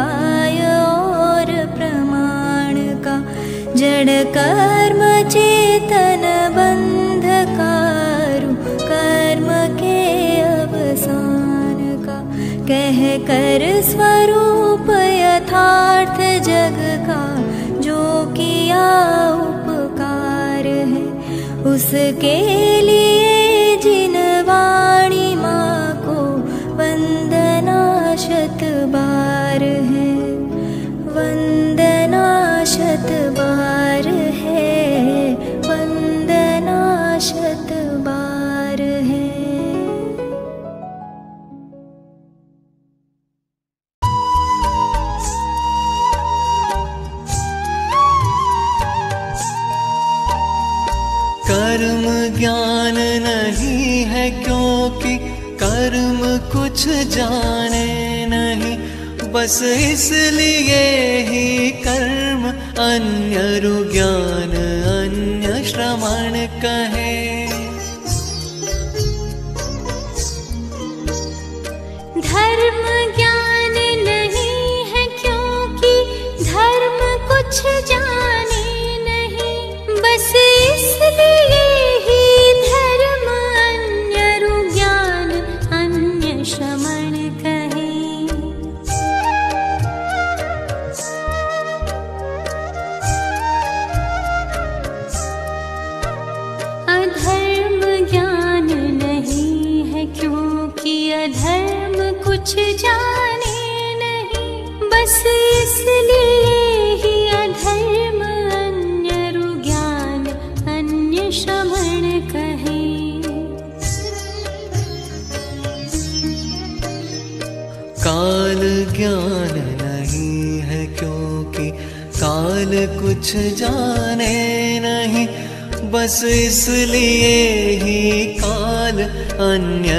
न्याय और प्रमाण का जड़ कर्म चेतन बंध कारू कर्म के अवसान का। कह कर स्वरूप यथार्थ जग का, जो किया उपकार है, उसके लिए बस इसलिए ही कर्म अन्य रु ज्ञान अन्य श्रवण कहे। बस इसलिए ही काल अन्य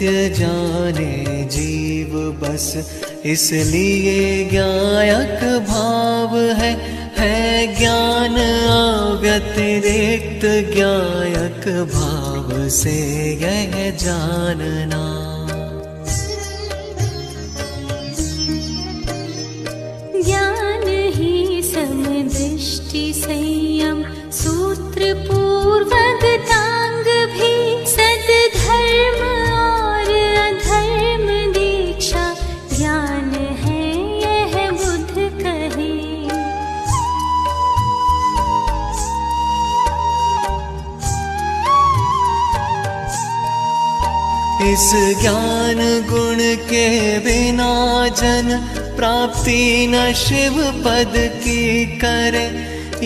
नित्य जाने जीव बस। इसलिए ज्ञायक भाव है है ज्ञान अव्यतिरिक्त ज्ञायक भाव से यह जानना। इस ज्ञान गुण के बिना जन प्राप्ति न शिव पद की करे।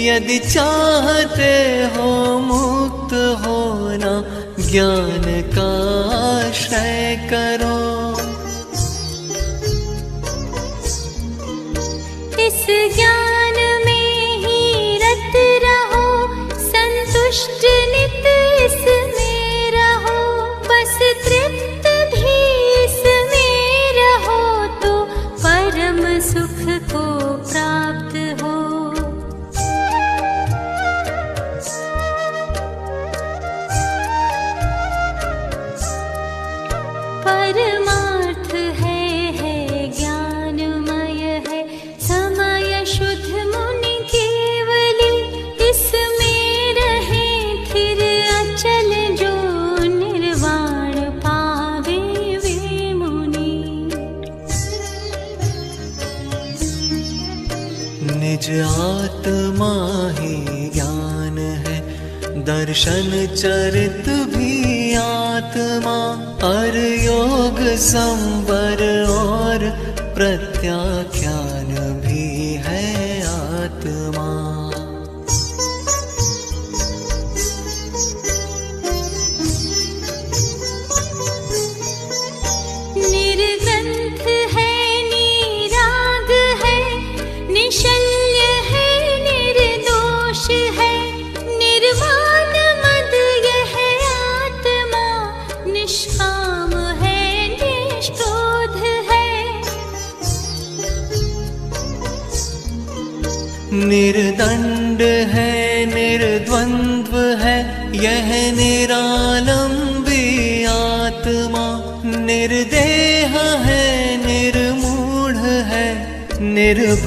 यदि चाहते हो मुक्त होना, ज्ञान का आश्रय करो। दर्शन चरित भी आत्मा और योग संबर और प्रत्याख्यान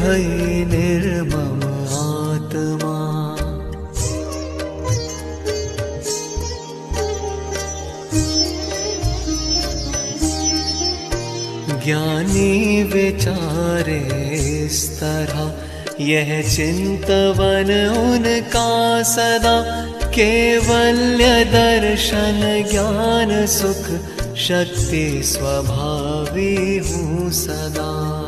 निर्भय निर्मम आत्मा। ज्ञानी विचारे इस तरह, यह चिंतवन उनका सदा। केवल्य दर्शन, ज्ञान, सुख, शक्ति, स्वभावी हूँ सदा।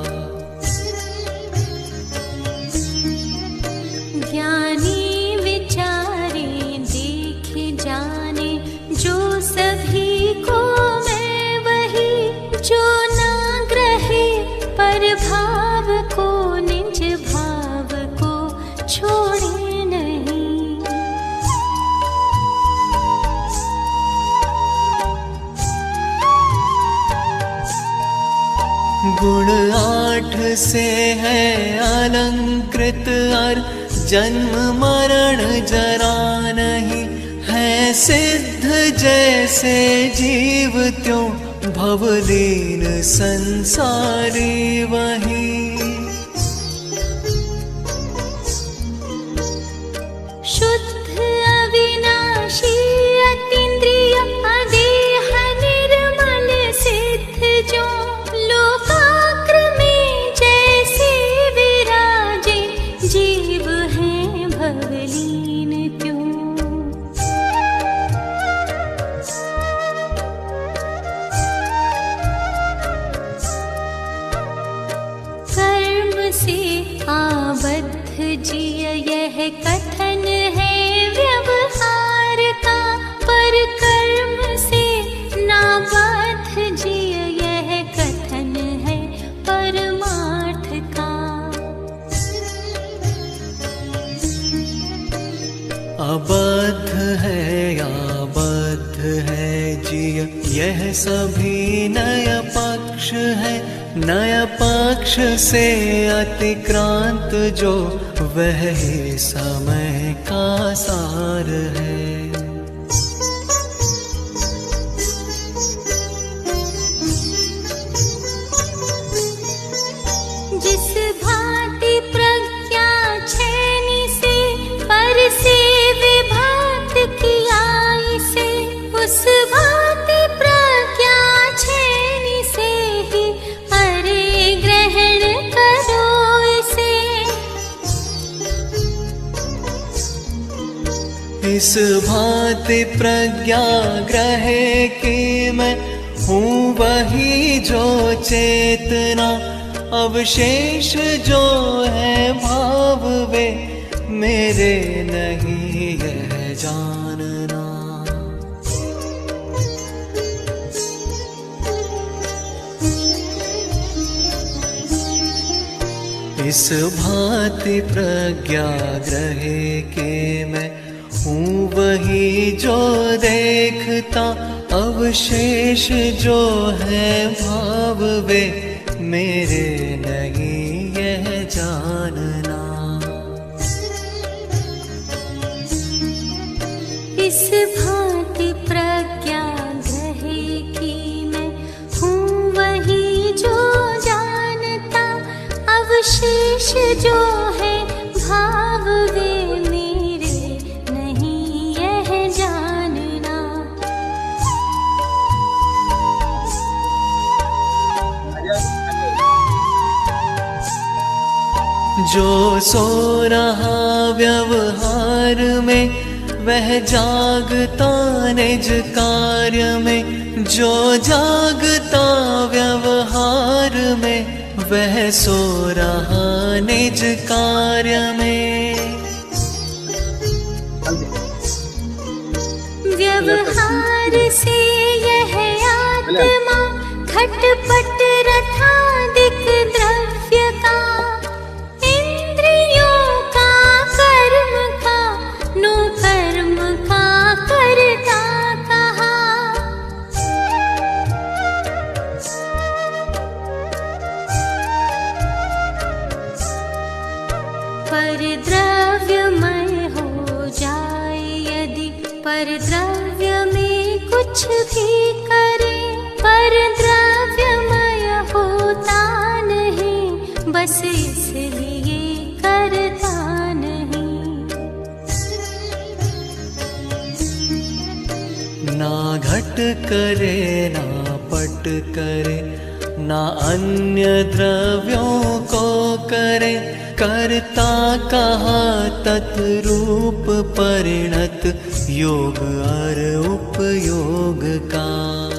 से है अलंकृत और जन्म मरण जरा नहीं है सिद्ध जैसे जीव त्यों भवदीन संसारी वही। सभी नय पक्ष है नय पक्ष से अतिक्रांत जो वह समय का सार है। इस भांति प्रज्ञा ग्रह के मैं हूँ वही जो चेतना अवशेष जो है भाव वे मेरे नहीं यह जानना। इस भांति प्रज्ञा ग्रहे हूँ वही जो देखता, अवशेष जो है भाव वे मेरे नहीं यह जानना। इस भांति प्रज्ञा की मैं हूँ वही जो जानता, अवशेष जो है जो सो रहा व्यवहार में, वह जागता निज कार्य में। जो जागता व्यवहार में, वह सो रहा निज कार्य में। करे, ना पट करे, ना अन्य द्रव्यों को करे। करता कहा तत्रूप परिणत, योग और उपयोग का।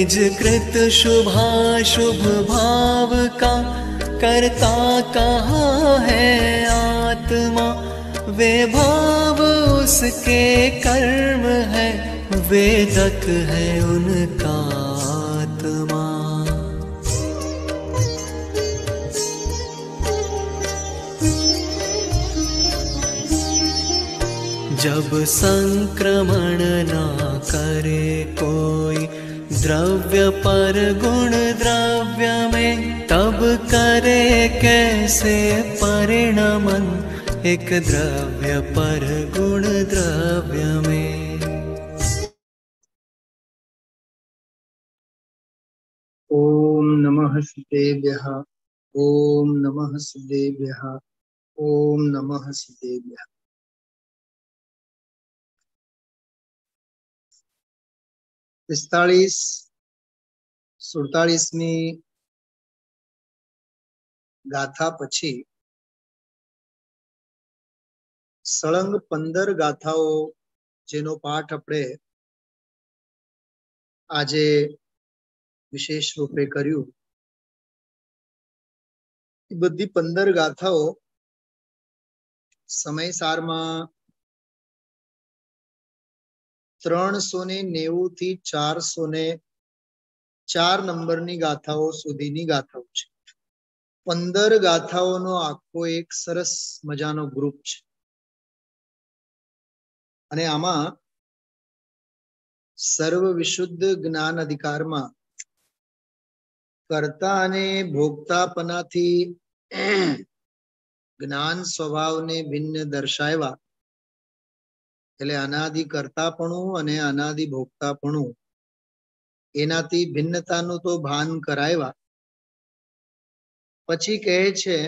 निज कृत शुभा, शुभ भाव का करता कहाँ है आत्मा? वे भाव उसके कर्म है वेदक है उनका आत्मा। जब संक्रमण ना करे कोई द्रव्य पर गुण द्रव्य में तब करे कैसे परिणमन? एक द्रव्य पर गुण द्रव्य में। ॐ नमः सिद्धेभ्यः ॐ नमः सिद्धेभ्यः ॐ नमः सिद्धेभ्यः પિસ્તાળીસ, સુડતાળીસની ગાથા પછી સળંગ પંદર ગાથાઓ જેનો પાઠ આપણે આજે વિશેષ રૂપે કર્યું. એ બધી પંદર ગાથાઓ સમયસારમાં ત્રણસો ને નેવું થી ચારસો ને ચાર નંબરની ગાથાઓ સુધીની ગાથાઓ છે. પંદર ગાથાઓનો આખો એક સરસ મજાનો ગ્રુપ છે. અને આમાં સર્વ વિશુદ્ધ જ્ઞાન અધિકારમાં કરતા અને ભોગતાપનાથી જ્ઞાન સ્વભાવને ભિન્ન દર્શાવ્યા. એટલે અનાદિ કરતાપણું અને અનાદિ ભોગતાપણું એનાથી ભિન્નતાનું તો ભાન કરાવ્યા પછી કહે છે,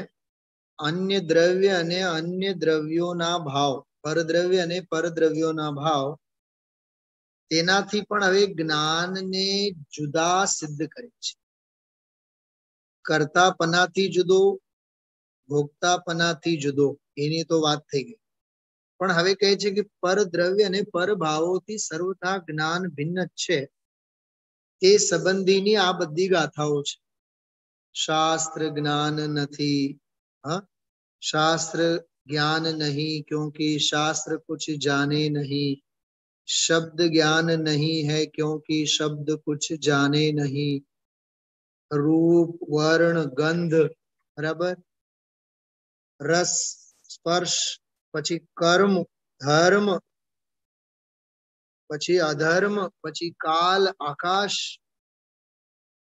અન્ય દ્રવ્ય અને અન્ય દ્રવ્યોના ભાવ, પરદ્રવ્ય અને પરદ્રવ્યોના ભાવ, તેનાથી પણ હવે જ્ઞાનને જુદા સિદ્ધ કરે છે. કરતાપનાથી જુદો ભોગતાપનાથી જુદો. એની તો વાત થઈ ગઈ. પણ હવે કહે છે કે પરદ્રવ્ય અને પરભાવોથી સર્વથા જ્ઞાન ભિન્ન જ છે તે સંબંધીની આ બધી ગાથાઓ છે શાસ્ત્ર જ્ઞાન નથી હા શાસ્ત્ર ज्ञान नहीं क्योंकि शास्त्र कुछ जाने नहीं शब्द ज्ञान नहीं है क्योंकि शब्द कुछ जाने नहीं रूप वर्ण गंध बराबर रस स्पर्श પછી કર્મ, ધર્મ, પછી અધર્મ, પછી કાલ, આકાશ,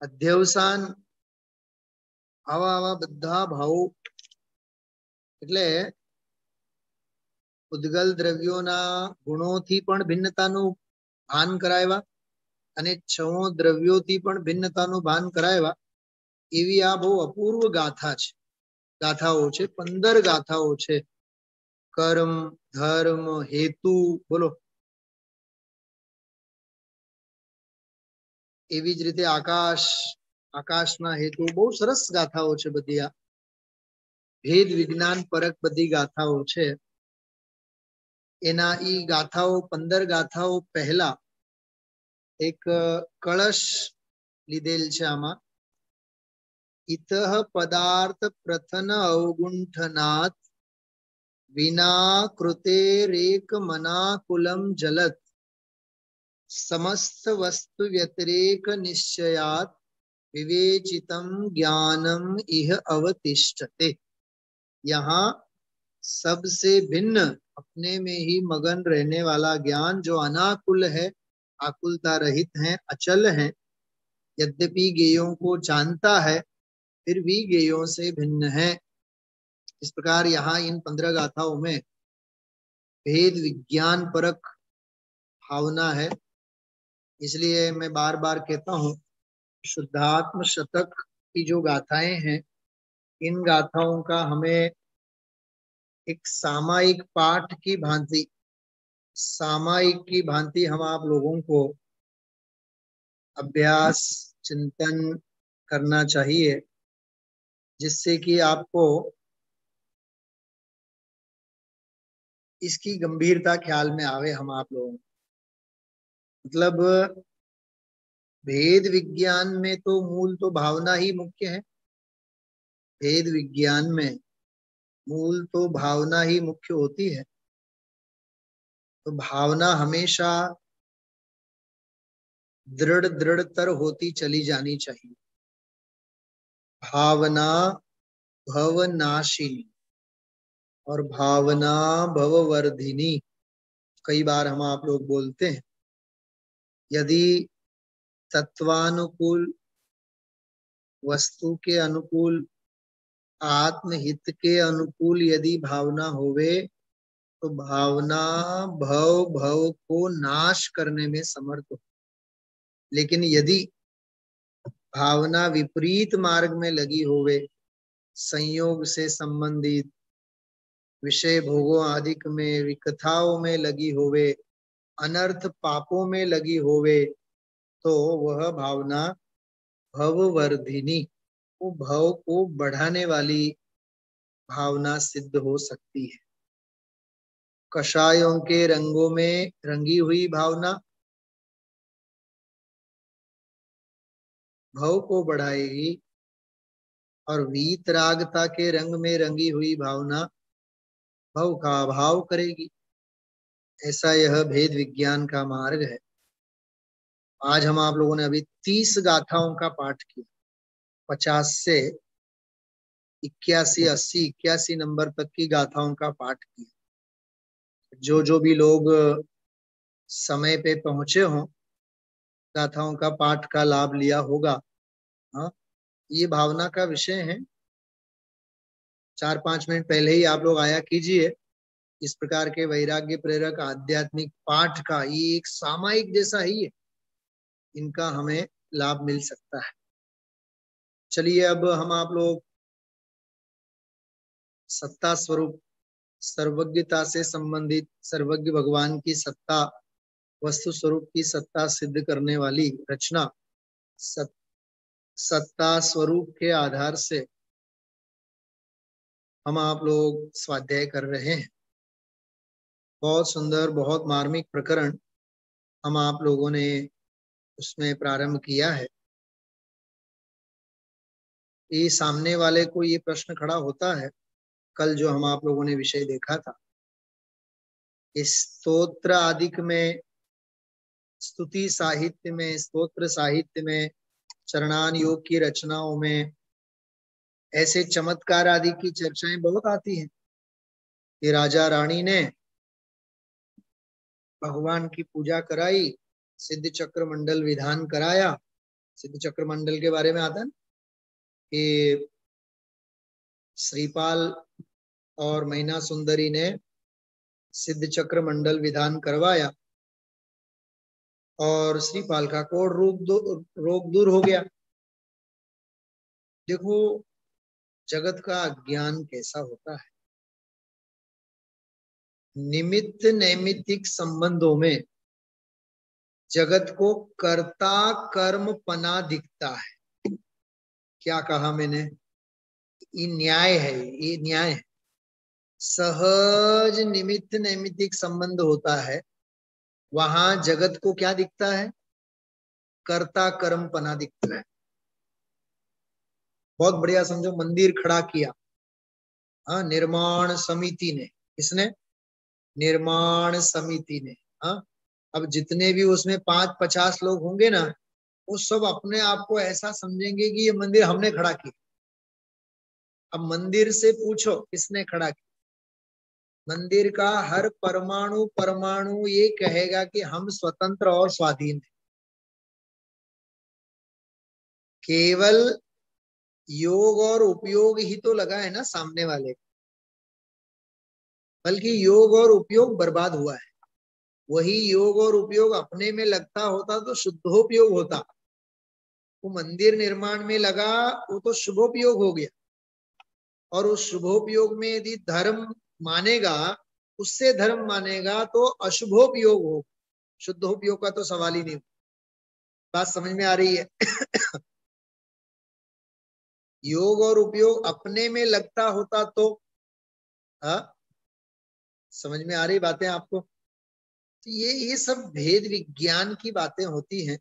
અધ્યવસાન, આવા આવા બધા ભાવો. એટલે ઉદ્ગલ દ્રવ્યોના ગુણોથી પણ ભિન્નતાનું ભાન કરાવ્યા અને છ દ્રવ્યોથી પણ ભિન્નતાનું ભાન કરાવ્યા એવી આ બહુ અપૂર્વ ગાથા છે. ગાથાઓ છે, પંદર ગાથાઓ છે. કર્મ ધર્મ હેતુ બોલો એવી જ રીતે આકાશ, આકાશના હેતુ, બહુ સરસ ગાથાઓ છે બધી આ. ભેદ, વિજ્ઞાન, પરક બધી ગાથાઓ છે. એના ઈ ગાથાઓ, પંદર ગાથાઓ પહેલા એક, કળશ લીધેલ છે આમાં. ઇતઃ પદાર્થ પ્રથન અવગુંઠનાથ विना कृतेरेक मनाकुलम जलत। समस्त वस्तु व्यतिरेक निश्चयात विवेचितम ज्ञानम इह अवतिष्ठते। यहाँ सबसे भिन्न, अपने में ही मगन रहने वाला ज्ञान जो अनाकुल है, आकुलता रहित है, अचल है, यद्यपि गेयों को जानता है, फिर भी गेयों से भिन्न है। इस प्रकार यहाँ इन पंद्रह गाथाओं में भेद विज्ञान परक भावना है। इसलिए मैं बार बार कहता हूँ, शुद्धात्म शतक की जो गाथाएँ हैं, इन गाथाओं का हमें एक सामायिक पाठ की भांति, सामायिक की भांति हम आप लोगों को अभ्यास, चिंतन करना चाहिए, जिससे कि आपको इसकी गंभीरता ख्याल में आवे हम आप लोगों मतलब भेद विज्ञान में तो मूल तो भावना ही मुख्य है। भेद विज्ञान में मूल तो भावना ही मुख्य होती है। तो भावना हमेशा दृढ़ दृढ़तर होती चली जानी चाहिए। भावना भवनाशिनी। और भावना भववर्धिनी। कई बार हम आप लोग बोलते हैं, यदि तत्वानुकूल वस्तु के अनुकूल, आत्महित के अनुकूल यदि भावना होवे तो भावना भव भव को नाश करने में समर्थ हो। लेकिन यदि भावना विपरीत मार्ग में लगी होवे, संयोग से संबंधित विषय भोगों आदिक में, विकथाओं में लगी होवे, अनर्थ पापों में लगी होवे तो वह भावना भववर्धिनी, वो भव को बढ़ाने वाली भावना सिद्ध हो सकती है। कषायों के रंगों में रंगी हुई भावना भव को बढ़ाएगी और वीतरागता के रंग में रंगी हुई भावना भव का अभाव करेगी। ऐसा यह भेद विज्ञान का मार्ग है। आज हम आप लोगों ने अभी तीस गाथाओं का पाठ किया। पचास से इक्यासी, अस्सी, इक्यासी नंबर तक की गाथाओं का पाठ किया। जो जो भी लोग समय पे पहुँचे हों, गाथाओं का पाठ का लाभ लिया होगा हाँ ये भावना का विषय है। चार पाँच मिनट पहले ही आप लोग आया कीजिए। इस प्रकार के वैराग्य प्रेरक आध्यात्मिक पाठ का ये एक सामायिक जैसा ही है। इनका हमें लाभ मिल सकता है। चलिए अब हम आप लोग सत्ता स्वरूप सर्वज्ञता से संबंधित सर्वज्ञ भगवान की सत्ता वस्तु स्वरूप की सत्ता सिद्ध करने वाली रचना सत, सत्ता स्वरूप के आधार से हम आप लोग स्वाध्याय कर रहे हैं। बहुत सुंदर, बहुत मार्मिक प्रकरण हम आप लोगों ने उसमें प्रारंभ किया है। ये सामने वाले को ये प्रश्न खड़ा होता है, कल जो हम आप लोगों ने विषय देखा था। इस स्तोत्र आदिक में, स्तुति साहित्य में, स्तोत्र साहित्य में, चरणान योग की रचनाओं में ऐसे चमत्कार आदि की चर्चाएँ बहुत आती हैं कि राजा रानी ने भगवान की पूजा कराई, सिद्ध चक्र मंडल विधान कराया। सिद्ध चक्र मंडल के बारे में आता है कि श्रीपाल और मैना सुंदरी ने सिद्ध चक्र मंडल विधान करवाया और श्रीपाल का को रोग रोग दूर हो गया। देखो जगत का ज्ञान कैसा होता है? निमित्त नैमित्तिक संबंधों में जगत को कर्ता कर्म पना दिखता है। क्या कहा मैंने? ये न्याय है, ये न्याय है। सहज निमित्त नैमित्तिक संबंध होता है, वहाँ जगत को क्या दिखता है? कर्ता कर्म पना दिखता है। बहुत बढ़िया समझो, मंदिर खड़ा किया। हाँ निर्माण समिति ने, किसने? निर्माण समिति ने हाँ। अब जितने भी उसमें पाँच पचास लोग होंगे ना, वो सब अपने आप को ऐसा समझेंगे कि ये मंदिर हमने खड़ा किया। अब मंदिर से पूछो, किसने खड़ा किया? मंदिर का हर परमाणु परमाणु ये कहेगा कि हम स्वतंत्र और स्वाधीन हैं केवल योग और उपयोग ही तो लगा है ना सामने वाले बल्कि योग और उपयोग बर्बाद हुआ है। वही योग और उपयोग अपने में लगता होता तो शुद्धोपयोग होता। वो मंदिर निर्माण में लगा, वो तो शुभोपयोग हो गया। और उस शुभोपयोग में यदि धर्म मानेगा, उससे धर्म मानेगा तो अशुभोपयोग हो। शुद्धोपयोग का तो सवाल ही नहीं। बात समझ में आ रही है। योग और उपयोग अपने में लगता होता तो हा? समझ में आ रही बातें आपको तो ये ये सब भेद विज्ञान की बातें होती हैं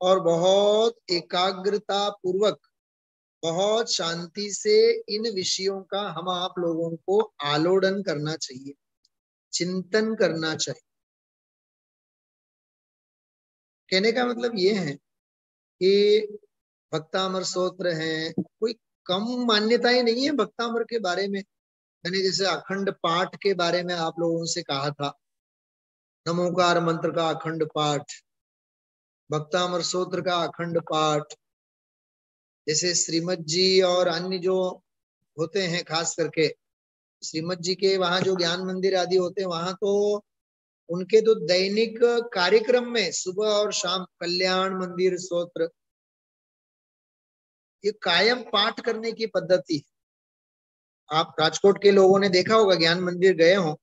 और बहुत एकाग्रता पूर्वक बहुत शांति से इन विषयों का हम आप लोगों को आलोडन करना चाहिए, चिंतन करना चाहिए कहने का मतलब ये है कि भक्तामर सोत्र है। कोई कम मान्यताएँ नहीं है भक्तामर के बारे में? मैंने जैसे अखंड पाठ के बारे में आप लोगों से कहा था। नमोकार मंत्र का अखंड पाठ, भक्तामर सोत्र का अखंड पाठ, जैसे श्रीमद जी और अन्य जो होते हैं, खास करके श्रीमद जी के वहाँ जो ज्ञान मंदिर आदि होते हैं, वहाँ तो उनके तो दैनिक कार्यक्रम में सुबह और शाम कल्याण मंदिर सोत्र ये कायम पाठ करने की पद्धति है। आप राजकोट के लोगों ने देखा होगा, ज्ञान मंदिर गए हो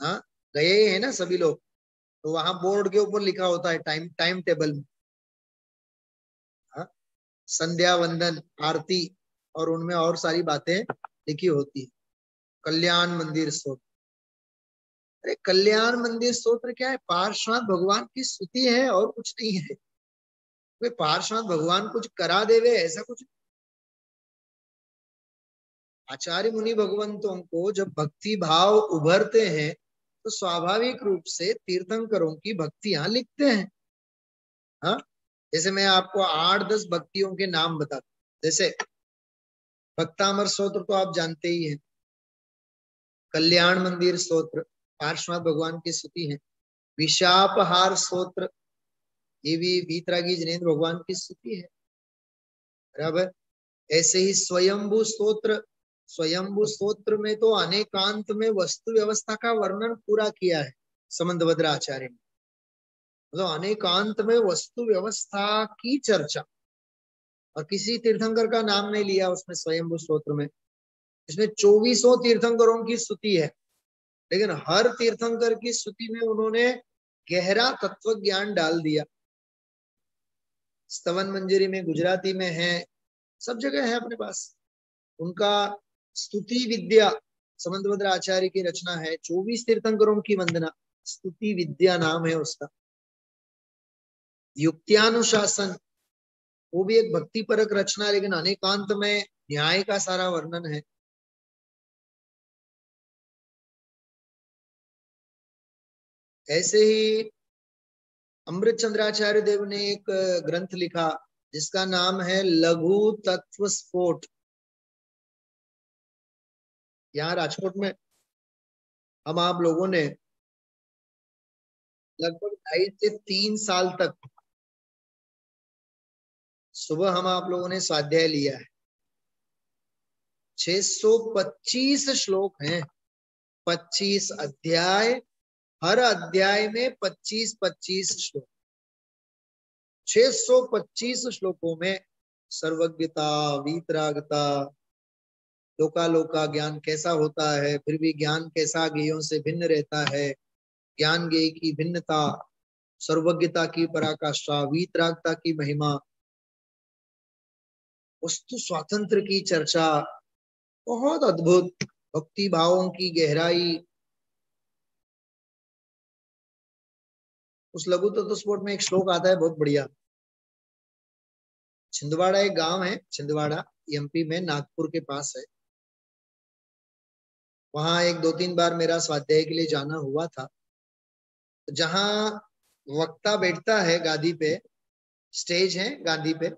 हाँ गए हैं ना सभी लोग तो वहाँ बोर्ड के ऊपर लिखा होता है टाइम टाइम टेबल में। संध्या वंदन, आरती, और उनमें और सारी बातें लिखी होती है। कल्याण मंदिर स्त्रोत्र अरे कल्याण मंदिर स्त्रोत्र क्या है? पार्श्वनाथ भगवान की स्तुति है और कुछ नहीं है। कोई पार्श्वनाथ भगवान कुछ करा देवे, ऐसा कुछ? आचार्य मुनि भगवंतों को जब भक्ति भाव उभरते हैं तो स्वाभाविक रूप से तीर्थंकरों की भक्तियाँ लिखते हैं। हाँ? जैसे मैं आपको आठ दस भक्तियों के नाम बताता जैसे भक्तामर स्त्रोत्र तो आप जानते ही हैं। कल्याण मंदिर स्त्रोत्र पार्श्वनाथ भगवान की स्तुति है। विशापहार स्त्रोत्र ये भी भीतरागी जिनेन्द्र भगवान की स्तुति है। बराबर? ऐसे ही स्वयंभू स्त्रोत्र स्वयंभू स्त्रोत्र में तो अनेकांत में वस्तु व्यवस्था का वर्णन पूरा किया है समंदभद्र आचार्य ने। मतलब तो अनेकांत में वस्तु व्यवस्था की चर्चा। और किसी तीर्थंकर का नाम नहीं लिया उसमें स्वयंभू स्त्रोत्र में। इसमें चौबीसों तीर्थंकरों की स्तुति है। लेकिन हर तीर्थंकर की स्तुति में उन्होंने गहरा तत्व ज्ञान डाल दिया। स्तवन मंजरी में, गुजराती में है, सब जगह है अपने पास। उनका स्तुति विद्या, समंतभद्र आचार्य की रचना है, चौबीस तीर्थंकरों की वंदना, स्तुति विद्या नाम है उसका। युक्त्यानुशासन, वो भी एक भक्ति परक रचना, लेकिन अनेकांत में न्याय का सारा वर्णन है। ऐसे ही अमृत चंद्राचार्य देव ने एक ग्रंथ लिखा, जिसका नाम है लघु तत्व स्फोट। यहाँ राजकोट में हम आप लोगों ने लगभग ढाई से तीन साल तक सुबह हम आप लोगों ने स्वाध्याय लिया है। 625 श्लोक हैं। पच्चीस अध्याय हर अध्याय में पच्चीस पच्चीस श्लोक 625 श्लोकों में सर्वज्ञता, वीतरागता लोका लोका ज्ञान कैसा होता है, फिर भी ज्ञान कैसा गेयों से भिन्न रहता है, ज्ञान गेय की भिन्नता, सर्वज्ञता की पराकाष्ठा, वीतरागता की महिमा, वस्तु स्वातंत्र की चर्चा, बहुत अद्भुत, भक्ति भावों की गहराई उस लघु तत्व स्फोट में एक श्लोक आता है, बहुत बढ़िया। छिंदवाड़ा एक गाँव है, छिंदवाड़ा एमपी में, नागपुर के पास है। वहाँ एक दो तीन बार मेरा स्वाध्याय के लिए जाना हुआ था। जहाँ वक्ता बैठता है गादी पे, स्टेज है गादी पे,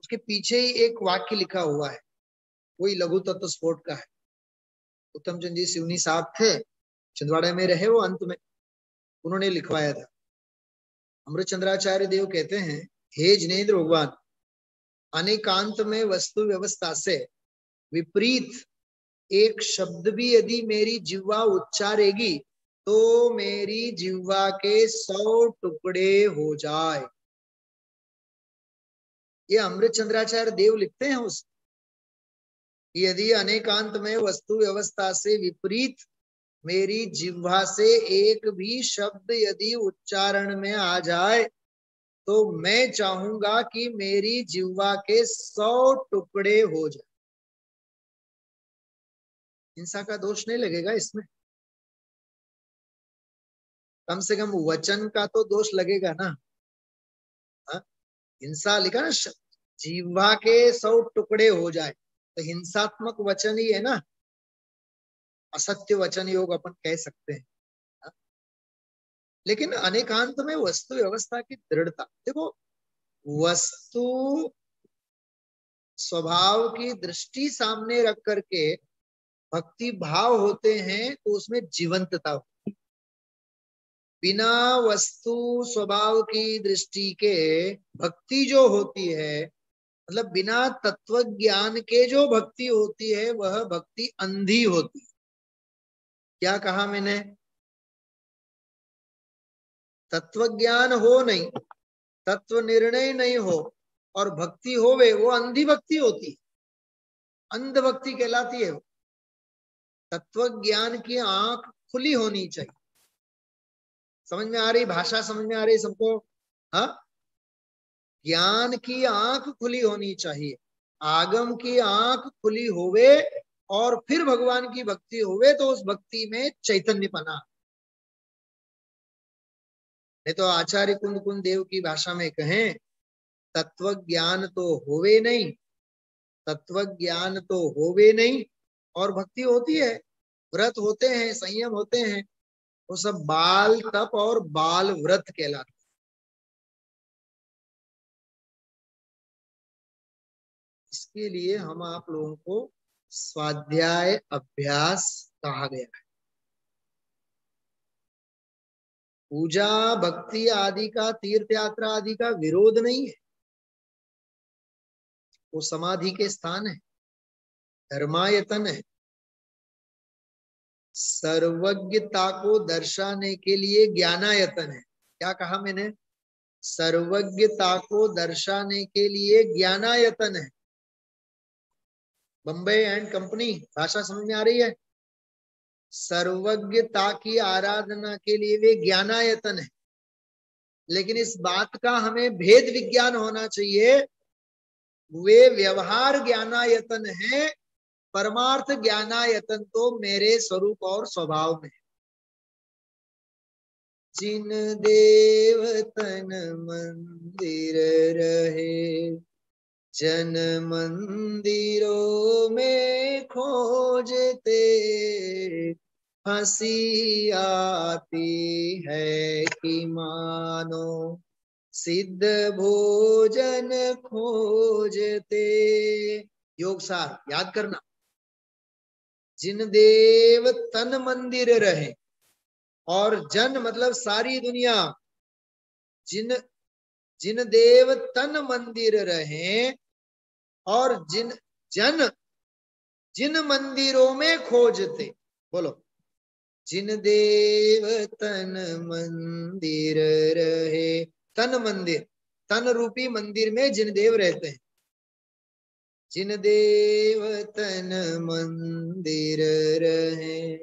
उसके पीछे ही एक वाक्य लिखा हुआ है। वही लघु तत्व स्पोर्ट का है। उत्तम चंद जी, सिवनी साहब थे, छिंदवाड़ा में रहे वो अंत में। उन्होंने लिखवाया था। अमृत चंद्राचार्य देव कहते हैं, हे जिनेन्द्र भगवान, अनेकांत में वस्तु व्यवस्था से विपरीत एक शब्द भी यदि मेरी जिह्वा उच्चारेगी तो मेरी जिह्वा के सौ टुकड़े हो जाए। ये अमृत चंद्राचार्य देव लिखते हैं उस यदि अनेकांत में वस्तु व्यवस्था से विपरीत मेरी जिह्वा से एक भी शब्द यदि उच्चारण में आ जाए तो मैं चाहूँगा कि मेरी जिह्वा के सौ टुकड़े हो जाए। हिंसा का दोष नहीं लगेगा इसमें? कम से कम वचन का तो दोष लगेगा ना? हाँ? हिंसा लिखा ना जीवा के सौ टुकड़े हो जाए तो हिंसात्मक वचन ही है ना? असत्य वचन योग अपन कह सकते हैं। हाँ? लेकिन अनेकांत में वस्तु व्यवस्था की दृढ़ता। देखो, वस्तु स्वभाव की दृष्टि सामने रख करके भक्ति भाव होते हैं तो उसमें जीवंतता होती बिना वस्तु स्वभाव की दृष्टि के भक्ति जो होती है मतलब बिना तत्व ज्ञान के जो भक्ति होती है, वह भक्ति अंधी होती है। क्या कहा मैंने? तत्व ज्ञान हो नहीं, तत्व निर्णय नहीं हो और भक्ति होवे, वो अंधी भक्ति होती अंध भक्ति कहलाती है तत्व ज्ञान की आँख खुली होनी चाहिए। समझ में आ रही? भाषा समझ में आ रही सबको? हा? ज्ञान की आँख खुली होनी चाहिए। आगम की आँख खुली होवे और फिर भगवान की भक्ति होवे तो उस भक्ति में चैतन्य पना नहीं तो आचार्य कुंद कुंद देव की भाषा में कहें तत्व ज्ञान तो होवे नहीं तत्व ज्ञान तो होवे नहीं, और भक्ति होती है, व्रत होते हैं, संयम होते हैं, वो सब बाल तप और बाल व्रत कहलाते इसके लिए हम आप लोगों को स्वाध्याय अभ्यास कहा गया है पूजा, भक्ति आदि का तीर्थ यात्रा आदि का विरोध नहीं है। वो समाधि के स्थान है, धर्मायतन है। सर्वज्ञता को दर्शाने के लिए ज्ञानायतन है। क्या कहा मैंने? सर्वज्ञता को दर्शाने के लिए ज्ञानायतन है। बम्बई एंड कंपनी, भाषा समझ में आ रही है? सर्वज्ञता की आराधना के लिए वे ज्ञानायतन है। लेकिन इस बात का हमें भेद विज्ञान होना चाहिए। वे व्यवहार ज्ञानायतन है, परमार्थ ज्ञानायतन तो मेरे स्वरूप और स्वभाव में। जिन देवतन मंदिर रहे जन मंदिरों में खोजते हँसी आती है कि मानो सिद्ध भोजन खोजते। योग सार, याद करना। जिन देव तन मंदिर रहे, और जन मतलब सारी दुनिया, जिन जिन देव तन मंदिर रहे और जिन, जन, जिन मंदिरों में खोजते, बोलो। जिन देव तन मंदिर रहे, तन मंदिर, तन रूपी मंदिर में जिन देव रहते हैं। जिन देव तन मंदिर रहे,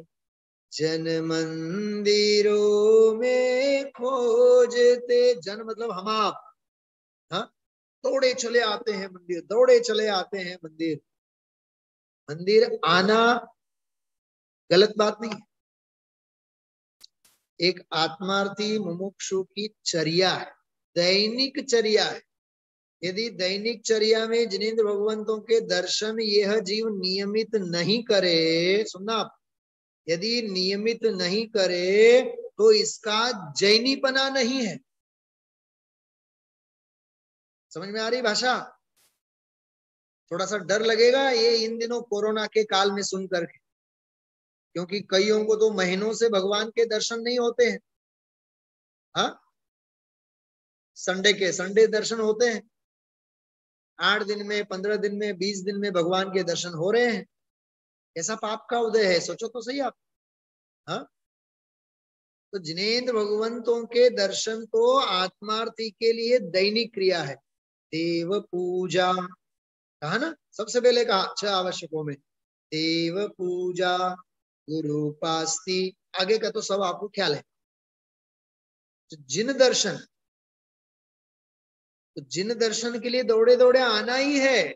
जन मंदिरों में खोजते, जन मतलब हम आप। दौड़े चले आते हैं मंदिर, दौड़े चले आते हैं मंदिर। मंदिर आना गलत बात नहीं है। एक आत्मार्थी मुमुक्षु की चर्या है, दैनिक चर्या है। यदि दैनिक चर्या में जिनेन्द्र भगवंतों के दर्शन यह जीव नियमित नहीं करे, सुनना आप, यदि नियमित नहीं करे तो इसका जैनीपना नहीं है। समझ में आ रही भाषा? थोड़ा सा डर लगेगा ये इन दिनों कोरोना के काल में सुन करके क्योंकि कईयों को तो महीनों से भगवान के दर्शन नहीं होते हैं। हाँ? संडे के, संडे दर्शन होते हैं। आठ दिन में, पंद्रह दिन में, बीस दिन में भगवान के दर्शन हो रहे हैं। ऐसा पाप का उदय है, सोचो तो सही आप। हाँ? तो जिनेन्द्र भगवंतों के दर्शन तो आत्मार्थी के लिए दैनिक क्रिया है। देव पूजा। कहा ना? सबसे पहले कहा छह आवश्यकों में। देव पूजा, गुरु पास्ती आगे का तो सब आपको ख्याल है। तो जिन दर्शन तो जिन दर्शन के लिए दौड़े दौड़े आना ही है।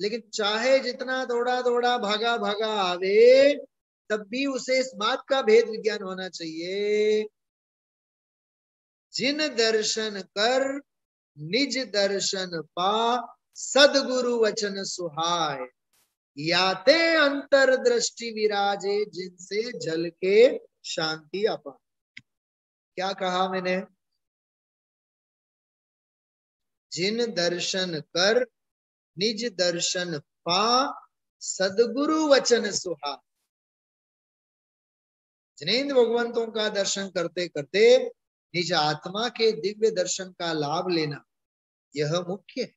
लेकिन चाहे जितना दौड़ा दौड़ा भागा भागा आवे, तब भी उसे इस बात का भेद विज्ञान होना चाहिए। जिन दर्शन कर निज दर्शन पा सदगुरु वचन सुहाय। याते अंतर दृष्टि विराजे, जिनसे जल के शांति अपा क्या कहा मैंने? जिन दर्शन कर, निज दर्शन पा सदगुरु वचन सुहा जिनेन्द्र भगवंतों का दर्शन करते करते निज आत्मा के दिव्य दर्शन का लाभ लेना, यह मुख्य है।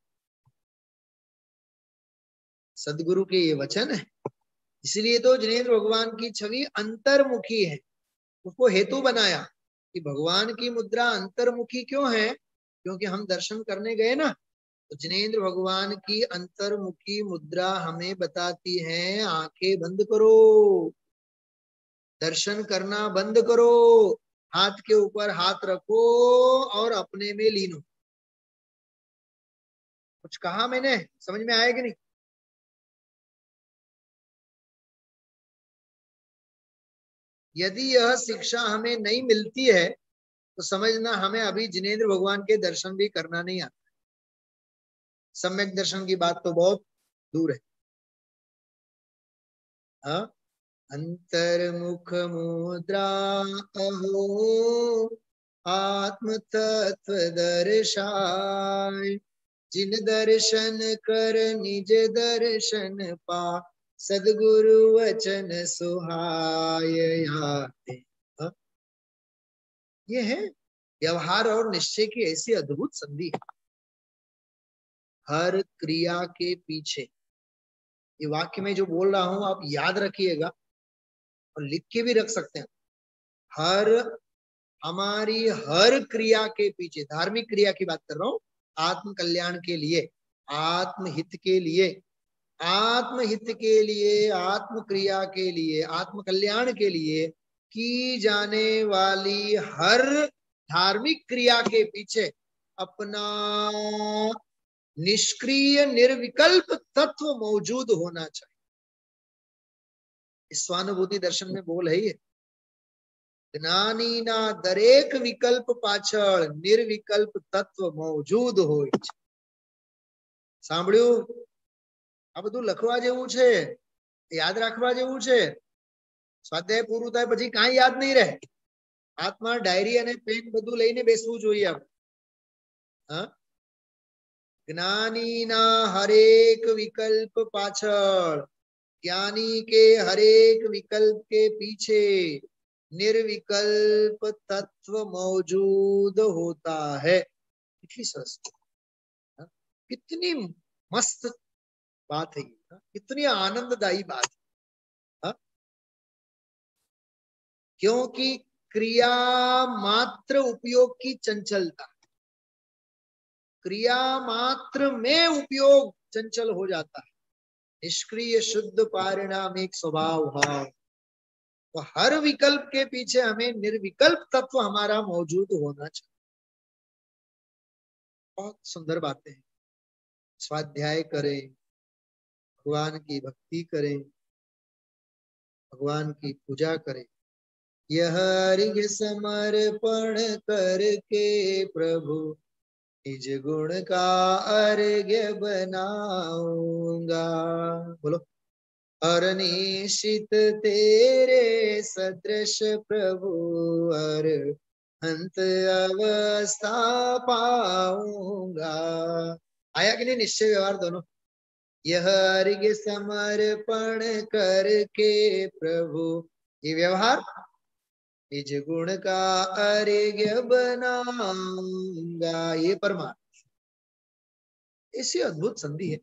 सदगुरु के ये वचन है। इसलिए तो जिनेन्द्र भगवान की छवि अंतर्मुखी है। उसको हेतु बनाया कि भगवान की मुद्रा अंतर्मुखी क्यों है? क्योंकि हम दर्शन करने गए ना तो जिनेन्द्र भगवान की अंतर्मुखी मुद्रा हमें बताती है, आँखें बंद करो, दर्शन करना बंद करो। हाथ के ऊपर हाथ रखो और अपने में लीनो। कुछ कहा मैंने? समझ में आया कि नहीं? यदि यह शिक्षा हमें नहीं मिलती है तो समझना हमें अभी जिनेन्द्र भगवान के दर्शन भी करना नहीं आता। सम्यक दर्शन की बात तो बहुत दूर है। हाँ? अंतर्मुख मुद्रा अहो आत्म तत्व दर्शाय जिन दर्शन कर निज दर्शन पा, सदगुरु वचन सुहाय हाँ? ये है व्यवहार और निश्चय की ऐसी अद्भुत संधि। है हर क्रिया के पीछे। ये वाक्य में जो बोल रहा हूँ, आप याद रखिएगा। और लिख के भी रख सकते हैं। हर, हमारी हर क्रिया के पीछे, धार्मिक क्रिया की बात कर रहा हूँ आत्म कल्याण के लिए, आत्महित के लिए, आत्महित के लिए आत्म क्रिया के लिए आत्म कल्याण के लिए की जाने वाली हर धार्मिक क्रिया के पीछे अपना निष्क्रिय निर्विकल्प तत्व मौजूद होना चाहिए। સ્વાનુભૂતિ દર્શન મેં બોલ હૈયે જ્ઞાનીના દરેક વિકલ્પ પાછળ નિર્વિકલ્પ તત્વ મોજૂદ હોય છે. સાંભળ્યું? આ બધું લખવા જેવું છે યાદ રાખવા જેવું છે. સ્વાધ્યાય પૂરું થાય પછી કાંઈ યાદ નહીં રહે. હાથમાં ડાયરી અને પેન બધું લઈને બેસવું જોઈએ આપણે. હા? જ્ઞાનીના હરેક વિકલ્પ પાછળ ज्ञानी के हरेक विकल्प के पीछे निर्विकल्प तत्व मौजूद होता है। कितनी सरस कितनी मस्त बात है ये कितनी आनंददायी बात है। क्योंकि क्रिया मात्र उपयोग की चंचलता क्रिया मात्र में उपयोग चंचल हो जाता है। निष्क्रिय शुद्ध परिणाम एक स्वभाव भाव तो हर विकल्प के पीछे हमें निर्विकल्प तत्व हमारा मौजूद होना चाहिए। बहुत सुंदर बातें हैं। स्वाध्याय करें, भगवान की भक्ति करें, भगवान की पूजा करें। यह समर्पण करके प्रभु निज गुण का अर्घ्य बनाऊँगा। बोलो। और निश्चित तेरे सदृश प्रभु और अंत अवस्था पाऊँगा। आया कि नहीं? निश्चय व्यवहार दोनों। यह अर्घ्य समर्पण करके प्रभु। ये व्यवहार? निज गुण का अर्घ्य बनाऊँगा। ये परमात्मा। ऐसी अद्भुत संधि है।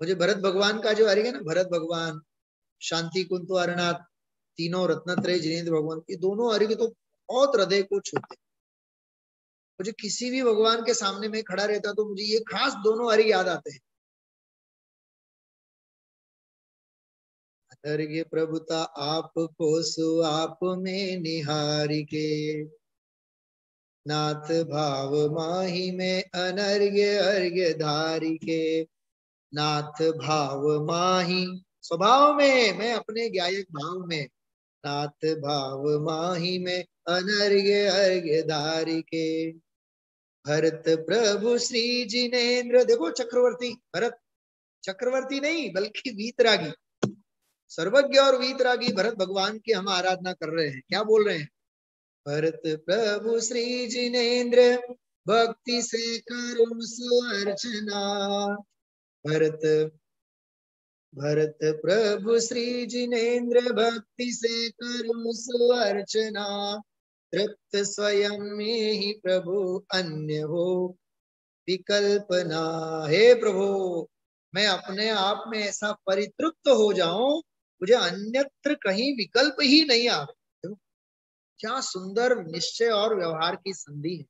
मुझे भरत भगवान का जो अर्घ्य ना, भरत भगवान, शांति कुंतु अरनाथ, तीनों रत्नत्रय, जिनेन्द्र भगवान, ये दोनों अर्घ्य तो बहुत हृदय को छूते मुझे किसी भी भगवान के सामने में खड़ा रहता तो मुझे ये खास दोनों अर्घ्य याद आते हैं। अर्घ्य प्रभुता आपको सु आप में निहारी के नाथ भाव माही में अनर्घ्य अर्घ्य धारी के नाथ भाव माही, स्वभाव में, मैं अपने गायक भाव में। नाथ भाव माही में अनर्घ्य अर्घ्य धारी के भरत प्रभु श्री जिनेन्द्र, देखो चक्रवर्ती, भरत। चक्रवर्ती नहीं, बल्कि वीतरागी। सर्वज्ञ और वीतरागी भरत भगवान की हम आराधना कर रहे हैं। क्या बोल रहे हैं? भरत प्रभु श्री जिनेन्द्र, भक्ति से करुण सुअर्चना। भरत भरत प्रभु श्री जिनेन्द्र, भक्ति से करुण सुअर्चना। तृप्त स्वयं में ही प्रभु अन्य हो। विकल्पना हे प्रभु, मैं अपने आप में ऐसा परितृप्त हो जाऊँ मुझे अन्यत्र कहीं विकल्प ही नहीं आ क्या सुंदर निश्चय और व्यवहार की संधि है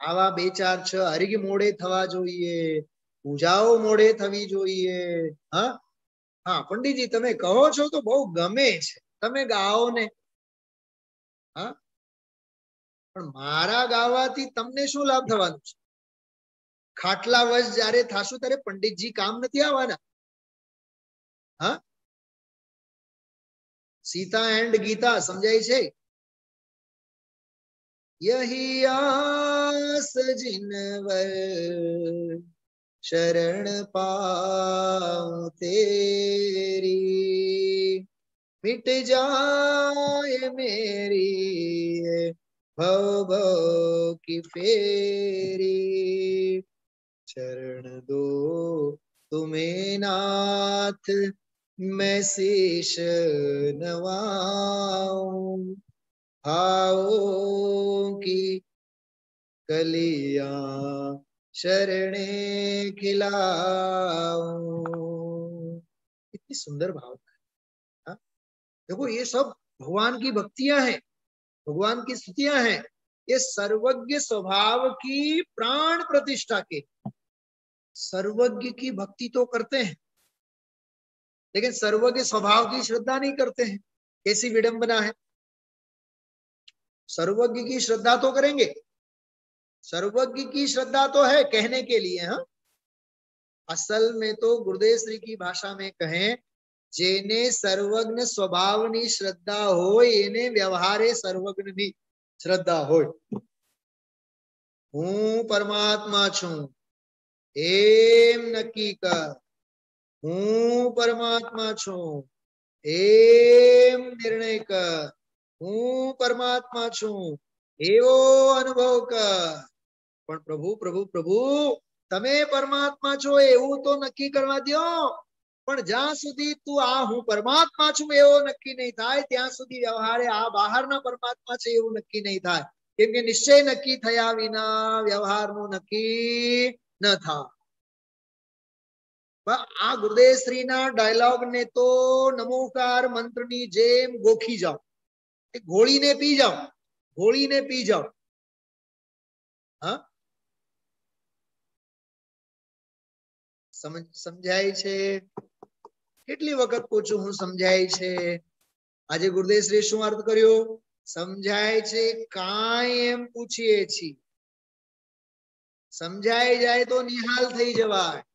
આવા બે ચાર છ હરિગ મોડે થવા જોઈએ પૂજાઓ મોડે થવી જોઈએ હા હા પંડિતજી તમે કહો છો તો બહુ ગમે છે તમે ગાઓ ને હા પણ મારા ગાવાથી તમને શું લાભ થવાનો છે ખાટલા વશ જયારે થાશું ત્યારે પંડિતજી કામ નથી આવવાના હા सीता एंड गीता, समझाई छे? यही आस जिनवर शरण पाऊँ मिट जाए मेरी भव भव की फेरी। चरण दो तुम्हें नाथ मैं नवाऊं भावों की कलिया शरणे खिलाऊं। इतनी सुंदर भावना है। देखो, ये सब भगवान की भक्तियाँ हैं, भगवान की स्तुतियाँ हैं, ये सर्वज्ञ स्वभाव की प्राण प्रतिष्ठा के। सर्वज्ञ की भक्ति तो करते हैं लेकिन सर्वज्ञ स्वभाव की श्रद्धा नहीं करते हैं कैसी विडंबना है सर्वज्ञ की श्रद्धा तो करेंगे सर्वज्ञ की श्रद्धा तो है कहने के लिए हाँ असल में तो गुरुदेव श्री की भाषा में कहें જેને સર્વજ્ઞ સ્વભાવની શ્રદ્ધા હોય એને વ્યવહારે સર્વજ્ઞની શ્રદ્ધા હોય હું પરમાત્મા છું એમ નક્કી કર હું પરમાત્મા છું એમ નિર્ણય કર હું પરમાત્મા છું એવો અનુભવ કર પણ પ્રભુ પ્રભુ પ્રભુ તમે પરમાત્મા છો એવું તો નક્કી કરવા દો પણ જ્યાં સુધી તું આ હું પરમાત્મા છું એવો નક્કી નહીં થાય ત્યાં સુધી વ્યવહારે આ બહારના પરમાત્મા છે એવું નક્કી નહીં થાય કેમ કે નિશ્ચય નક્કી થયા વિના વ્યવહારનું નક્કી ન થાય આ ગુરુદેવશ્રીના ડાયલોગ ને તો નમોકાર મંત્રની જેમ ગોખી જાઓ. ઘોળીને પી જાઓ. ઘોળીને પી જાઓ. સમજાય છે? કેટલી વખત પૂછું હું સમજાય છે? આજે ગુરુદેવશ્રી શું અર્થ કર્યો? સમજાય છે કાંઈ એમ પૂછીએ છીએ. સમજાય જાય તો નિહાલ થઈ જવાય.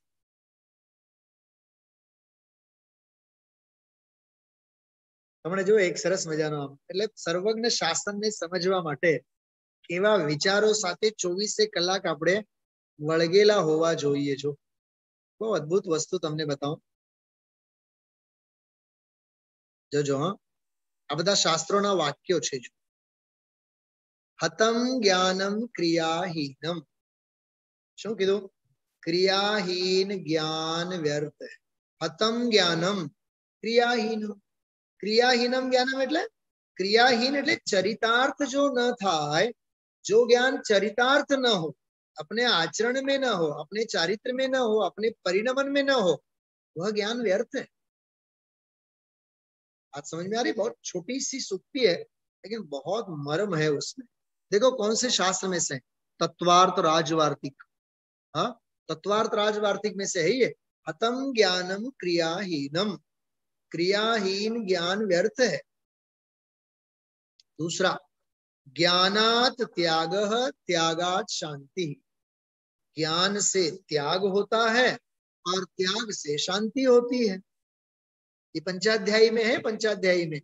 તમને જો એક સરસ મજાનો એટલે સર્વજ્ઞ શાસનને સમજવા માટે એવા વિચારો સાથે ચોવીસે કલાક આપણે વળગેલા હોવા જોઈએ. છો બહુ અદભુત વસ્તુ તમને બતાવું. જોજો, હા. આ બધા શાસ્ત્રોના વાક્યો છે જો. હતમ જ્ઞાનમ ક્રિયાહીનમ. શું કીધું? ક્રિયાહીન જ્ઞાન વ્યર્થ. હતમ જ્ઞાનમ ક્રિયાહીનમ ક્રિયાહીનમ જ્ઞાનમ એટલે ક્રિયાહીન એટલે ચરિતાર્થ જો ન થાય जो ज्ञान चरितार्थ न हो अपने आचरण में न हो अपने चारित्र में न हो अपने परिणमन में न हो वह ज्ञान व्यर्थ है आज समझ में आ रही बहुत छोटी सी सुक्ति है लेकिन बहुत मर्म है उसमें देखो कौन से शास्त्र में से तत्वार्थ राजवार्तिक हाँ तत्वार्थ राजवार्तिक में से है ये हतम ज्ञानम क्रियाहीनम क्रियाहीन ज्ञान व्यर्थ है। दूसरा, ज्ञानात त्याग त्यागात शांति। ज्ञान से त्याग होता है और त्याग से शांति होती है। ये पंचाध्यायी में है, पंचाध्यायी में।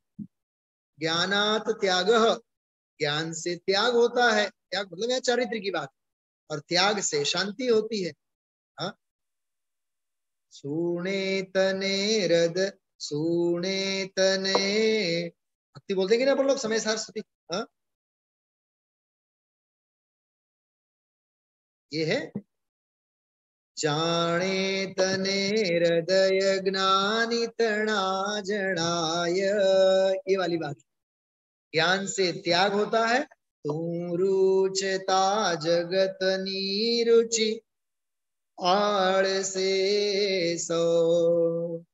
ज्ञानात त्याग ज्ञान से त्याग होता है। त्याग मतलब यह चारित्र की बात। और त्याग से शांति होती है। हाँ? सुने तने हृद सुने तने। भक्ति बोल देंगे ना अपन लोग? समय सार स्तुति हाँ? ये है? जाने तने हृदय ज्ञानी तना जनाय ये वाली बात। ज्ञान से त्याग होता है। तू रुचता जगत नी रुचि आड़ से सौ।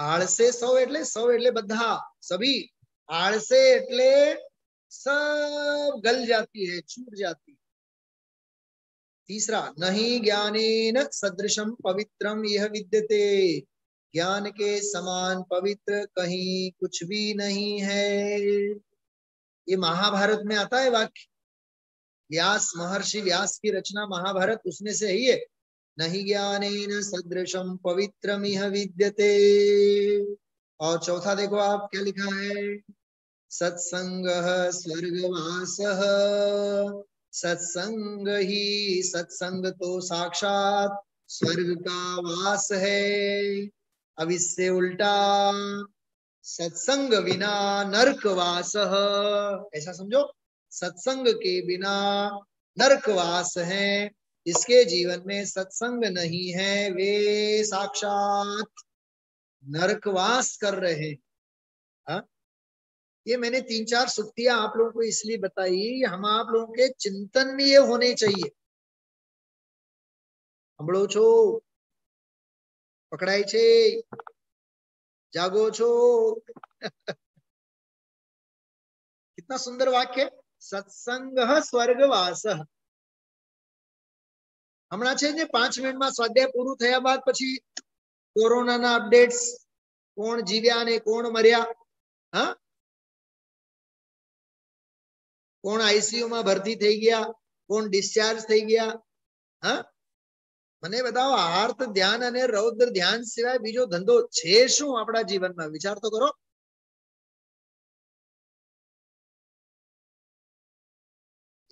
आड़से सौ એટલે सौ एट બધા सभी आड़से सब गल जाती है, छूट जाती. है तीसरा, नहीं ज्ञानेन सदृशम पवित्रम यह विद्यते। ज्ञान के समान पवित्र कहीं कुछ भी नहीं है। ये महाभारत में आता है वाक्य। व्यास महर्षि व्यास की रचना महाभारत, उसमें से ही है। नहीं ज्ञानेन सदृशम पवित्रमिह विद्यते। और चौथा देखो आप, क्या लिखा है? सत्संग स्वर्गवास। सत्संग ही सत्संग तो साक्षात स्वर्ग का वास है। अब इससे उल्टा, सत्संग बिना नरकवास ऐसा समझो, सत्संग के बिना नरकवास है। जिसके जीवन में सत्संग नहीं है वे साक्षात नरकवास कर रहे हैं हा? ये मैंने तीन चार सुक्तियां आप लोगों को इसलिए बताई हम आप लोगों के चिंतन में ये होने चाहिए સાંભળો છો પકડાય છે જાગો છો कितना सुंदर वाक्य सत्संग स्वर्गवास હમણાં છે ને પાંચ મિનિટમાં સ્વાધ્યાય પૂરું થયા બાદ પછી કોરોનાના અપડેટ્સ કોણ જીવ્યા ને કોણ મર્યા હા કોણ આઈસીયુ માં ભરતી થઈ ગયા કોણ ડિસ્ચાર્જ થઈ ગયા હા મને બતાવો આર્ત ધ્યાન અને રૌદ્ર ધ્યાન સિવાય બીજો ધંધો છે શું આપણા જીવનમાં વિચાર તો કરો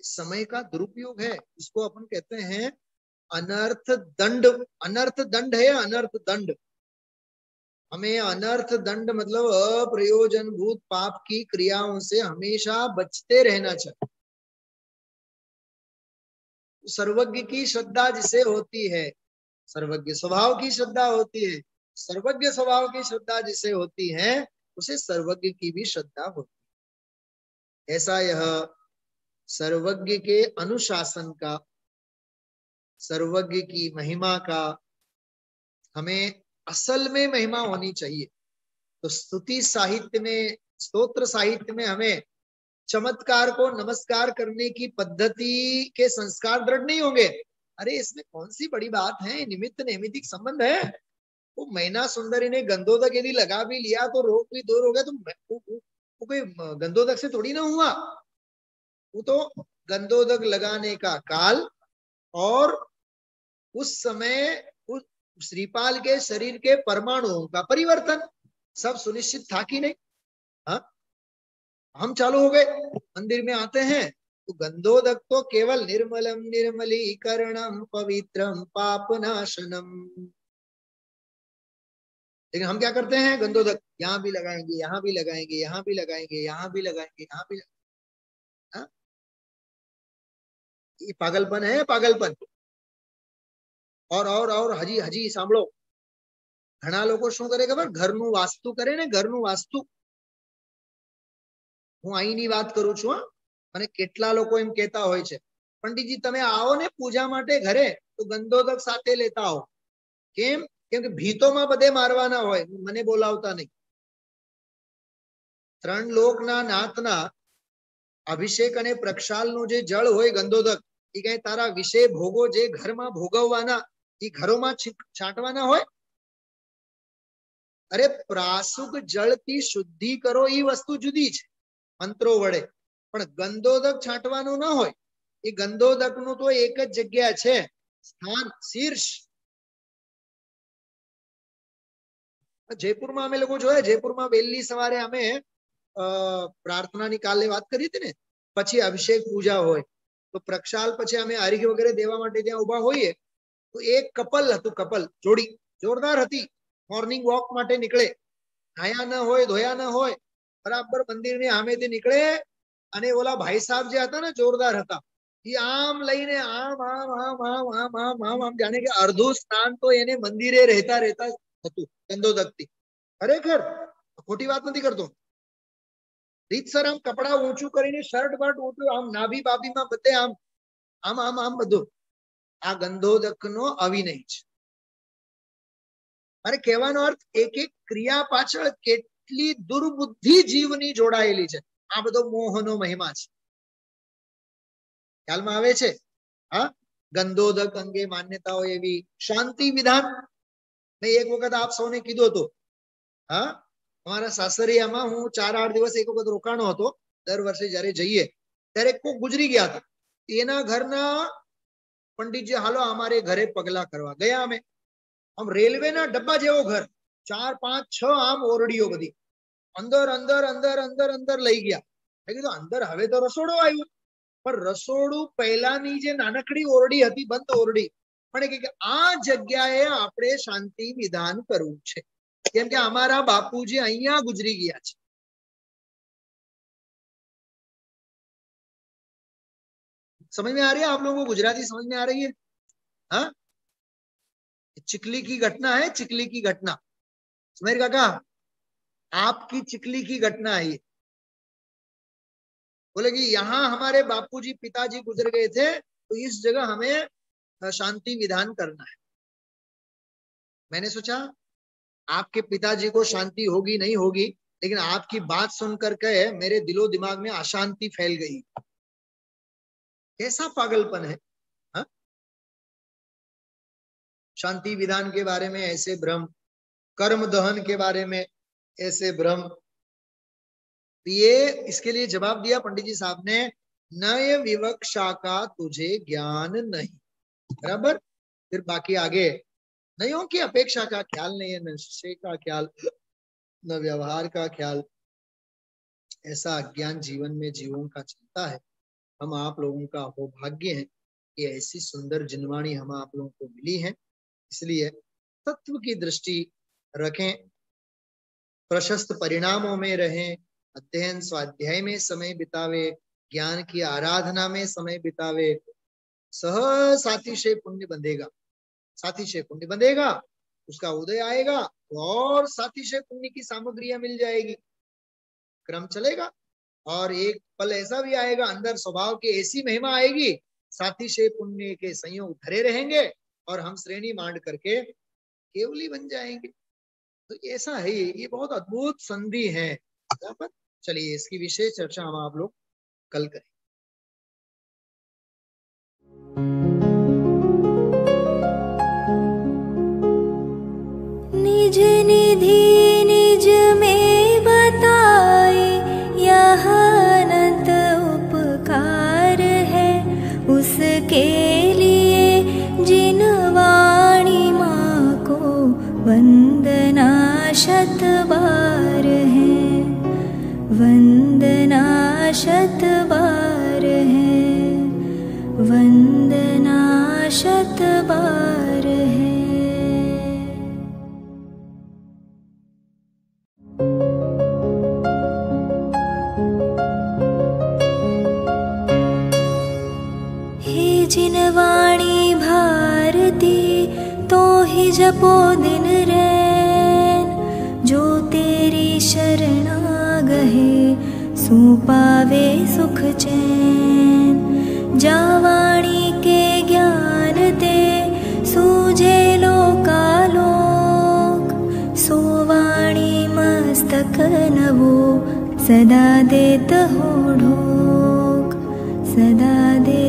समय का दुरुपयोग है इसको अपन कहते हैं अनर्थ दंड अनर्थ दंड है अनर्थ दंड? हमें अनर्थ दंड मतलब अप्रयोजन भूत पाप की क्रियाओं से हमेशा बचते रहना चाहिए। सर्वज्ञ की श्रद्धा जिसे होती है, सर्वज्ञ स्वभाव की श्रद्धा होती है, सर्वज्ञ स्वभाव की श्रद्धा जिसे होती है, उसे सर्वज्ञ की भी श्रद्धा होती है। ऐसा यह सर्वज्ञ के अनुशासन का सर्वज्ञ की महिमा का हमें असल में महिमा होनी चाहिए। तो स्तुति साहित्य में स्तोत्र साहित्य में हमें चमत्कार को नमस्कार करने की पद्धति के संस्कार दृढ़ नहीं होंगे। अरे इसमें कौन सी बड़ी बात है? निमित्त नैमितिक संबंध है। वो मैना सुंदरी ने गंदोदक यदि लगा भी लिया तो रोग भी दूर हो गया तो वो, वो, कोई गंदोदक से थोड़ी ना हुआ। वो तो गंदोदक लगाने का काल और उस समय उस श्रीपाल के शरीर के परमाणुओं का परिवर्तन सब सुनिश्चित था कि नहीं? हाँ? हम चालू हो गए। मंदिर में आते हैं तो गंधोदक तो केवल निर्मलम निर्मलीकरणम, पवित्रम, पापनाशनम। लेकिन हम क्या करते हैं? गंधोदक, यहाँ भी लगाएँगे, यहाँ भी लगाएँगे, यहाँ भी लगाएँगे, यहाँ भी लगाएँगे, यहाँ भी लगाएँगे ये पागलपन है पागलपन? ઓર ઓર ઓર હજી હજી સાંભળો ઘણા લોકો શું કરે ખબર ઘરનું વાસ્તુ કરે ને ઘરનું વાસ્તુ હું અહીંની વાત કરું છું અને કેટલા લોકો એમ કહેતા હોય છે, પંડિતજી, તમે આવો ને પૂજા માટે ઘરે, તો ગંધોદક સાથે લેતા આવો. કેમ? કેમ કે ભીતોમાં બધે મારવાના હોય, મને બોલાવતા નહીં. ત્રણ લોકના નાતના અભિષેક અને પ્રક્ષાલનું જે જળ હોય ગંધોદક, એ કઈ તારા વિષય ભોગો જે ઘરમાં ભોગવવાના એ ઘરોમાં છાંટવાના હોય અરે પ્રાસુક જળથી શુદ્ધિ કરો એ વસ્તુ જુદી છે મંત્રો વડે પણ ગંધોદક છાંટવાનું ન હોય એ ગંધોદક નું તો એક જ જગ્યા છે સ્થાન શીર્ષ જયપુરમાં અમે લોકો જોયા જયપુરમાં વહેલી સવારે અમે પ્રાર્થનાની કાલે વાત કરી હતી ને પછી અભિષેક પૂજા હોય તો પ્રક્ષાલ પછી અમે આરોગ્ય વગેરે દેવા માટે ત્યાં ઉભા હોઈએ તો એક કપલ હતું કપલ જોડી જોરદાર હતી મોર્નિંગ વોક માટે નીકળે નાયા ન હોય ધોયા ન હોય બરાબર મંદિરની સામેથી નીકળે અને ઓલા ભાઈ સાહેબ જે હતા ને જોરદાર હતા એ આમ લઈને આમ આમ આમ આમ આમ આમ આમ આમ જાણે કે અડધું સ્નાન તો એને મંદિરે રહેતા રહેતા હતું ગંદોદકથી ખરેખર ખોટી વાત નથી કરતો રીતસર આમ કપડા ઊંચું કરીને શર્ટ બર્ટ ઊંચું આમ નાભી બાભીમાં બધે આમ આમ આમ આમ બધું આ ગંધોદક નો અવિનય છે. અને કહેવાનો અર્થ એક એક ક્રિયા પાછળ કેટલી દુર્બુદ્ધિ જીવની જોડાયેલી છે. આ બધો મોહનો મહિમા છે. ખ્યાલમાં આવે છે? હા? ગંધોદક અંગે માન્યતાઓ એવી શાંતિ વિધાન. મેં એક વખત આપ સૌને કીધું હતું. હા? અમારા સાસરિયામાં હું ચાર આઠ દિવસ એક વખત રોકાણો હતો. દર વર્ષે જયારે જઈએ, ત્યારે કોક ગુજરી ગયા હતા. એના ઘરના પંડિતજી, હાલો, અમારે ઘરે પગલા કરવા. ગયા અમે. આમ રેલવેના ડબ્બા જેવો ઘર. ચાર, પાંચ, છ આમ ઓરડીઓ બધી. અંદર અંદર અંદર અંદર અંદર લઈ ગયા. કીધું, અંદર હવે તો રસોડો આવ્યું. પણ રસોડું પહેલાની જે નાનકડી ઓરડી હતી, બંધ ઓરડી, પણ કે આ જગ્યાએ આપણે શાંતિ વિધાન કરવું છે. કેમ કે અમારા બાપુજી અહીંયા ગુજરી ગયા છે. समझ में आ रही है? आप लोगों को गुजराती समझ में आ रही है? हाँ? चिकली की घटना है चिकली की घटना। सुमेर काका, आपकी चिकली की घटना है ये। बोले कि यहाँ हमारे बापूजी पिताजी गुजर गए थे तो इस जगह हमें शांति विधान करना है। मैंने सोचा, आपके पिताजी को शांति होगी, नहीं होगी, लेकिन आपकी बात सुनकर के मेरे दिलो दिमाग में अशांति फैल गई। कैसा पागलपन है? हा? शांति विधान के बारे में ऐसे भ्रम, कर्म दहन के बारे में ऐसे भ्रम। ये इसके लिए जवाब दिया पंडित जी साहब ने, नय विवक्षा का तुझे ज्ञान नहीं। बराबर? फिर बाकी आगे, नयों की अपेक्षा का ख्याल नहीं है नशे का ख्याल, न व्यवहार का ख्याल। ऐसा अज्ञान जीवन में जीवों का चलता है। हम आप लोगों का हो भाग्य है कि ऐसी सुंदर जिनवाणी हम आप लोगों को मिली है। इसलिए तत्व की दृष्टि रखें, प्रशस्त परिणामों में रहें, अध्ययन स्वाध्याय में समय बितावे, ज्ञान की आराधना में समय बितावे। सह साथी से पुण्य बंधेगा, साथी से पुण्य बंधेगा, उसका उदय आएगा और साथी से पुण्य की सामग्रियाँ मिल जाएगी। क्रम चलेगा। और एक पल ऐसा भी आएगा, अंदर स्वभाव की ऐसी महिमा आएगी, साथी से पुण्य के संयोग धरे रहेंगे और हम श्रेणी मांड करके केवली बन जाएँगे। तो ऐसा है, ये बहुत अद्भुत संधि है। चलिए, इसकी विशेष चर्चा हम आप लोग कल करें। निज निधि जिनवाणी भारती तो ही जपो दिन रैन। जो तेरी शरणा गहे सो पावे सुख चैन। जावाणी के ज्ञान ते सूझे लोकालोक। सोवाणी मस्तक नवो सदा देत हो ढोक। सदा दे